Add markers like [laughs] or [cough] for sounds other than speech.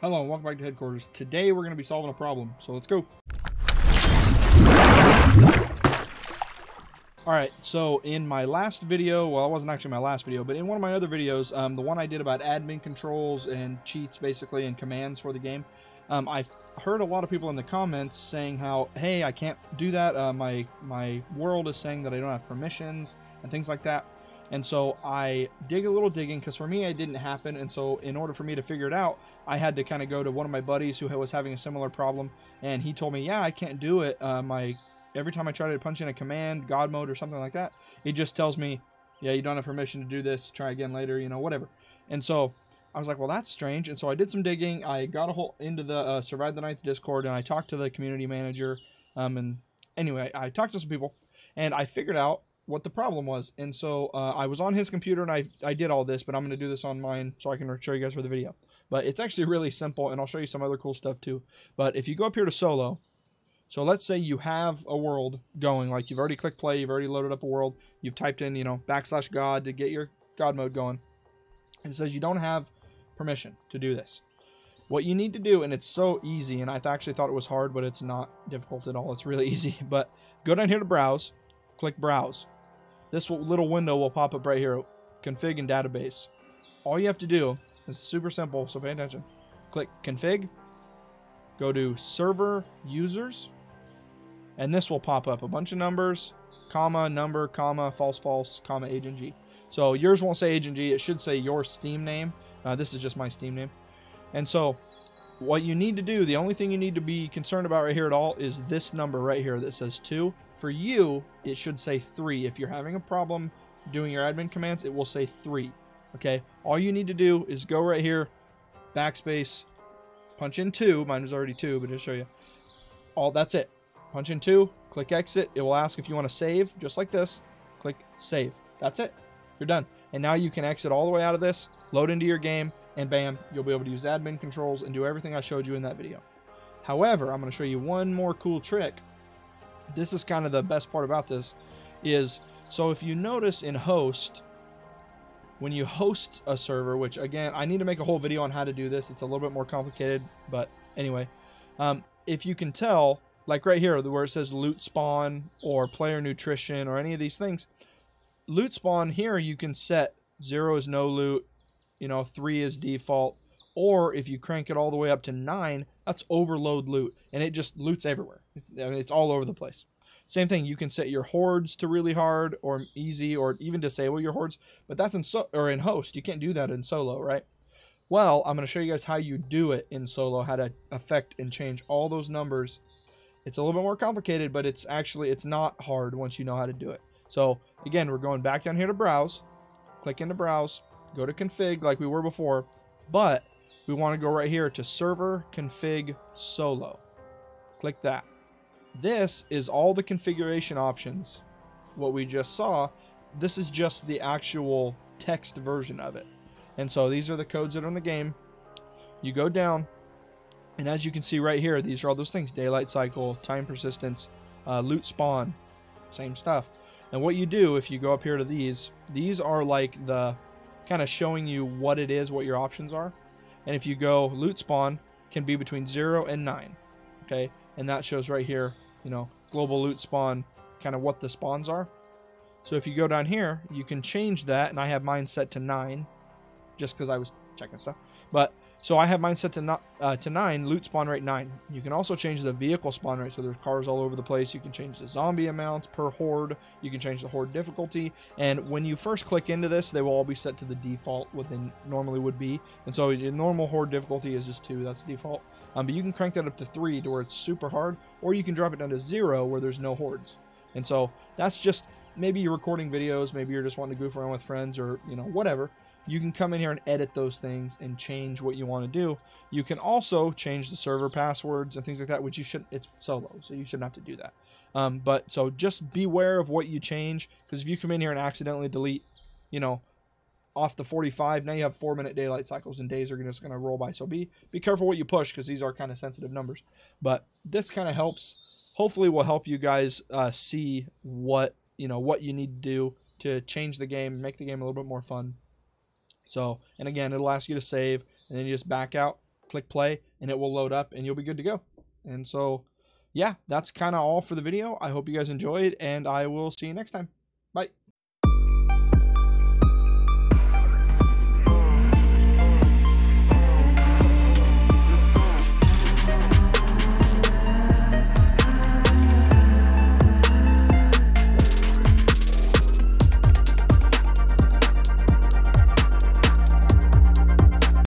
Hello, and welcome back to headquarters. Today we're going to be solving a problem, so let's go. Alright, so in my last video, well it wasn't actually my last video, but in one of my other videos, um, the one I did about admin controls and cheats basically and commands for the game, um, I heard a lot of people in the comments saying how, hey, I can't do that, uh, my, my world is saying that I don't have permissions and things like that. And so I dig a little digging because for me it didn't happen. And so in order for me to figure it out, I had to kind of go to one of my buddies who was having a similar problem, and he told me, yeah, I can't do it. Uh, my every time I try to punch in a command, God mode or something like that, it just tells me, yeah, you don't have permission to do this. Try again later, you know, whatever. And so I was like, well, that's strange. And so I did some digging. I got a whole into the uh, Survive the Nights Discord, and I talked to the community manager. Um, and anyway, I talked to some people, and I figured out what the problem was. And so uh, I was on his computer and I, I did all this, but I'm going to do this on mine so I can show you guys for the video. But it's actually really simple, and I'll show you some other cool stuff too. But if you go up here to solo, so let's say you have a world going, like you've already clicked play, you've already loaded up a world, you've typed in, you know, backslash God to get your God mode going. And it says you don't have permission to do this. What you need to do, and it's so easy, and I actually thought it was hard, but it's not difficult at all. It's really [laughs] easy. But go down here to browse, click browse this little window will pop up right here, config and database. All you have to do is super simple, so pay attention. Click config, go to server users, and this will pop up a bunch of numbers, comma, number, comma, false, false, comma, agent G. So yours won't say agent G, it should say your Steam name. Uh, this is just my Steam name. And so what you need to do, the only thing you need to be concerned about right here at all is this number right here that says 2. For you, it should say 3. If you're having a problem doing your admin commands, it will say 3. Okay, all you need to do is go right here, backspace, punch in 2. Mine was already 2, but just show you. All That's it. Punch in 2, click exit. It will ask if you want to save, just like this. Click save. That's it. You're done. And now you can exit all the way out of this, load into your game, and bam, you'll be able to use admin controls and do everything I showed you in that video. However, I'm going to show you one more cool trick this is kind of the best part about this is so if you notice in host when you host a server which again i need to make a whole video on how to do this it's a little bit more complicated but anyway um, if you can tell like right here where it says loot spawn or player nutrition or any of these things loot spawn here you can set zero is no loot you know three is default or if you crank it all the way up to nine that's overload loot, and it just loots everywhere. I mean, it's all over the place. Same thing, you can set your hordes to really hard or easy, or even disable your hordes, but that's in so or in host. You can't do that in solo, right? Well, I'm going to show you guys how you do it in solo, how to affect and change all those numbers. It's a little bit more complicated, but it's actually it's not hard once you know how to do it. So again, we're going back down here to browse, click into browse, go to config like we were before, but we want to go right here to server config solo. Click that. This is all the configuration options. What we just saw, this is just the actual text version of it. And so these are the codes that are in the game. You go down, and as you can see right here, these are all those things. Daylight cycle, time persistence, uh, loot spawn, same stuff. And what you do, if you go up here to these, these are like the kind of showing you what it is, what your options are. And if you go loot spawn can be between 0 and 9. Okay? And that shows right here, you know, global loot spawn, kind of what the spawns are. So if you go down here, you can change that, and I have mine set to 9, just because I was checking stuff. But so I have mine set to, not, uh, to 9, loot spawn rate 9. You can also change the vehicle spawn rate, so there's cars all over the place. You can change the zombie amounts per horde. You can change the horde difficulty. And when you first click into this, they will all be set to the default, what they normally would be. And so your normal horde difficulty is just 2, that's the default. Um, but you can crank that up to 3 to where it's super hard, or you can drop it down to 0 where there's no hordes. And so that's just maybe you're recording videos, maybe you're just wanting to goof around with friends or, you know, whatever you can come in here and edit those things and change what you want to do. You can also change the server passwords and things like that, which you should. It's solo, so you shouldn't have to do that. Um, but so just beware of what you change, because if you come in here and accidentally delete, you know, off the 45, now you have four minute daylight cycles, and days are just going to roll by. So be be careful what you push, because these are kind of sensitive numbers. But this kind of helps. Hopefully, will help you guys uh, see what you know what you need to do to change the game, make the game a little bit more fun. So, and again, it'll ask you to save, and then you just back out, click play, and it will load up, and you'll be good to go. And so, yeah, that's kind of all for the video. I hope you guys enjoyed, and I will see you next time. Bye.